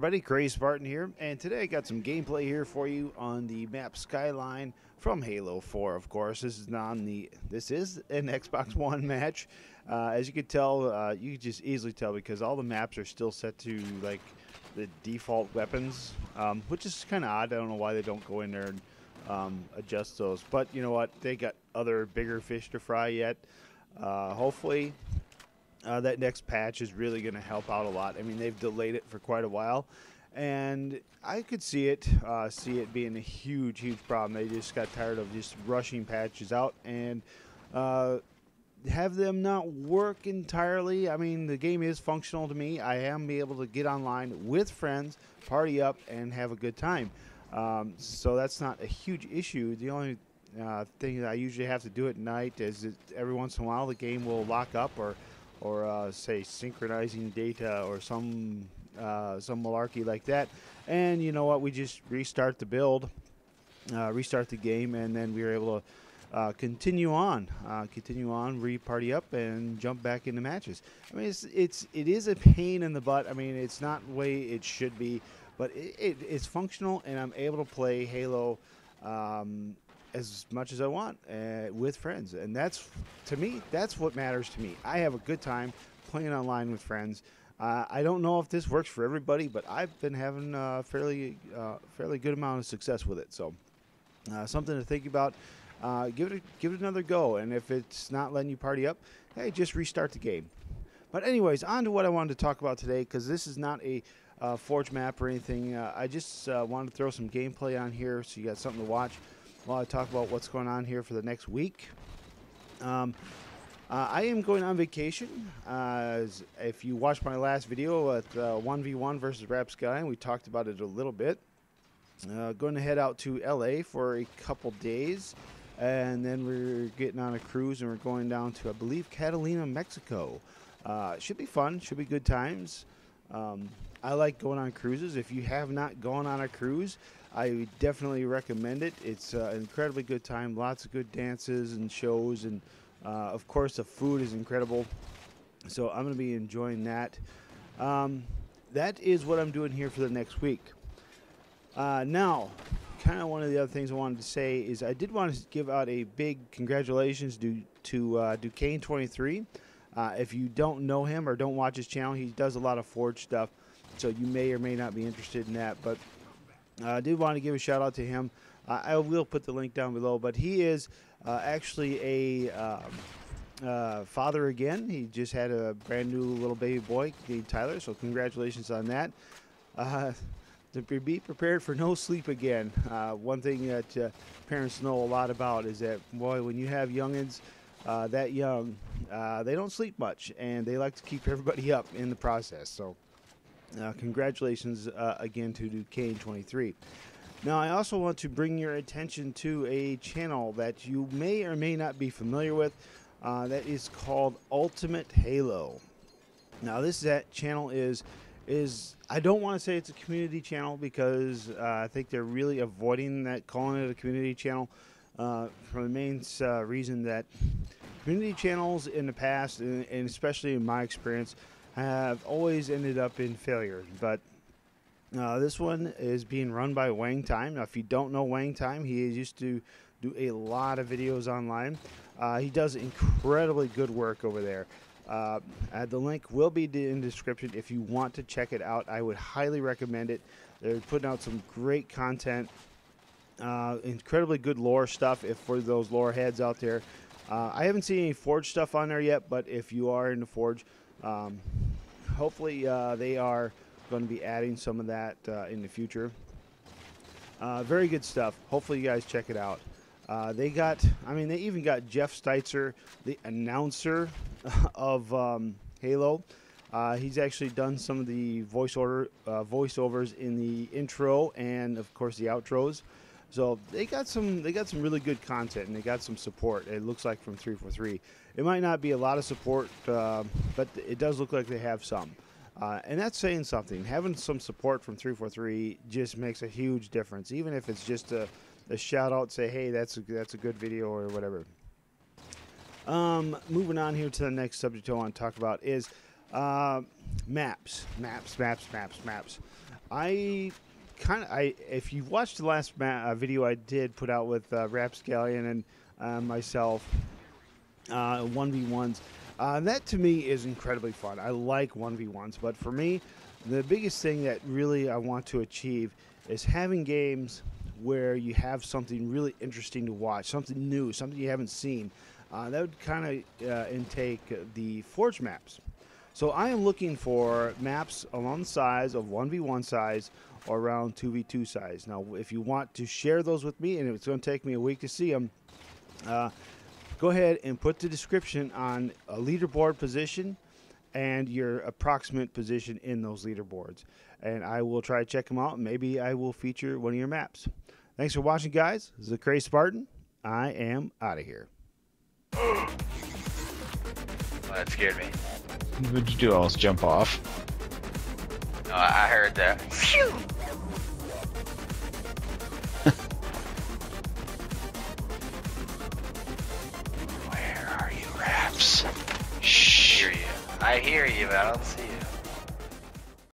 everybody, Crazed Spartan here, and today I got some gameplay here for you on the map Skyline from Halo 4. Of course, this is on the this is an Xbox One match. Uh, as you can tell, uh, you can just easily tell because all the maps are still set to like the default weapons, um, which is kind of odd. I don't know why they don't go in there and um, adjust those, but you know what? They got other bigger fish to fry yet. Uh, hopefully, uh, that next patch is really going to help out a lot. I mean, they've delayed it for quite a while, and I could see it, uh, see it being a huge, huge problem. They just got tired of just rushing patches out and uh, have them not work entirely. I mean, the game is functional to me. I am be able to get online with friends, party up, and have a good time. Um, so that's not a huge issue. The only uh, thing that I usually have to do at night is every once in a while the game will lock up or or uh, say synchronizing data or some uh, some malarkey like that. And you know what? We just restart the build, uh, restart the game, and then we were able to uh, continue on, uh, continue on, re-party up, and jump back into matches. I mean, it's it's it is a pain in the butt. I mean, it's not the way it should be, but it, it, it's functional, and I'm able to play Halo. Um, as much as I want uh, with friends, and that's to me that's what matters to me. I have a good time playing online with friends. Uh, I don't know if this works for everybody, but I've been having a fairly uh, fairly good amount of success with it. So uh, something to think about. Uh, give it a, give it another go, and if it's not letting you party up, hey, just restart the game. But anyways, on to what I wanted to talk about today, because this is not a uh, Forge map or anything. I just wanted to throw some gameplay on here, so you got something to watch while I talk about what's going on here for the next week. Um, uh, I am going on vacation. Uh, if you watched my last video at uh, 1v1 versus Rap Sky, we talked about it a little bit. Uh, going to head out to LA for a couple days, and then we're getting on a cruise and we're going down to, I believe, Catalina, Mexico. Uh, should be fun. Should be good times. Um, I like going on cruises. If you have not gone on a cruise, I definitely recommend it. It's uh, an incredibly good time. Lots of good dances and shows, and uh, of course the food is incredible. So I'm going to be enjoying that. Um, that is what I'm doing here for the next week. Uh, now, kind of one of the other things I wanted to say is I did want to give out a big congratulations to to uh, Ducain23. Uh, if you don't know him or don't watch his channel, he does a lot of Forge stuff, so you may or may not be interested in that. But uh, I did want to give a shout out to him. Uh, I will put the link down below, but he is uh, actually a um, uh, father again. He just had a brand new little baby boy named Tyler, so congratulations on that. Uh, to be prepared for no sleep again. One thing that parents know a lot about is that, boy, when you have youngins that young, they don't sleep much, and they like to keep everybody up in the process. So. Uh, congratulations uh, again to Ducain23. Now, I also want to bring your attention to a channel that you may or may not be familiar with. Uh, that is called Ultimate Halo. Now, this that channel is is I don't want to say it's a community channel because uh, I think they're really avoiding that calling it a community channel uh, for the main uh, reason that community channels in the past, and, and especially in my experience, have always ended up in failure. But uh, this one is being run by Wang Time. Now, if you don't know Wang Time, he used to do a lot of videos online. Uh, he does incredibly good work over there. Uh, uh the link will be in the description if you want to check it out. I would highly recommend it. They're putting out some great content, uh, incredibly good lore stuff. If for those lore heads out there, uh, I haven't seen any Forge stuff on there yet, but if you are into Forge, um, hopefully, uh, they are going to be adding some of that uh, in the future. Uh, very good stuff. Hopefully, you guys check it out. Uh, they got, I mean, they even got Jeff Steitzer, the announcer of um, Halo. Uh, he's actually done some of the voice order uh, voiceovers in the intro and, of course, the outros. So they got some they got some really good content and they got some support. It looks like from 343. It might not be a lot of support, uh, but it does look like they have some. Uh, and that's saying something. Having some support from 343 just makes a huge difference, even if it's just a, a shout out, say, hey, that's a, that's a good video or whatever. Um, moving on here to the next subject I want to talk about is uh, maps, maps, maps, maps, maps. I kind of I if you've watched the last ma- uh, video I did put out with uh, Rapscallion and uh, myself, uh, one v ones. Uh, that to me is incredibly fun. I like one v ones, but for me, the biggest thing that really I want to achieve is having games where you have something really interesting to watch, something new, something you haven't seen. Uh, that would kind of intake the Forge maps. So I am looking for maps along the size of 1v1 size or around 2v2 size. Now, if you want to share those with me, and it's going to take me a week to see them, uh, go ahead and put the description on a leaderboard position and your approximate position in those leaderboards. And I will try to check them out. Maybe I will feature one of your maps. Thanks for watching, guys. This is the Crazed Spartan. I am out of here. That scared me. What'd you do? Almost jump off? Oh, I heard that. Where are you, Raps? I hear you. I hear you, but I don't see